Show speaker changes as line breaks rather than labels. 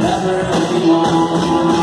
Never anyone